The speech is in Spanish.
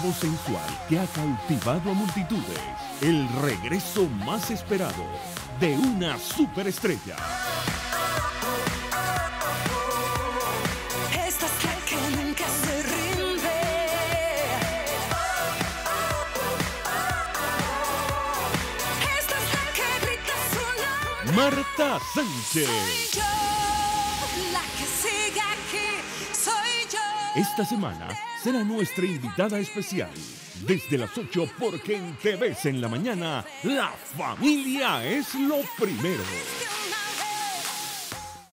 voz sensual que ha cautivado a multitudes. El regreso más esperado de una superestrella. Esta es la que nunca se rinde. Esta es la que grita su nombre. Marta Sánchez. Esta semana será nuestra invitada especial. Desde las 8 porque en TVs en la mañana, la familia es lo primero.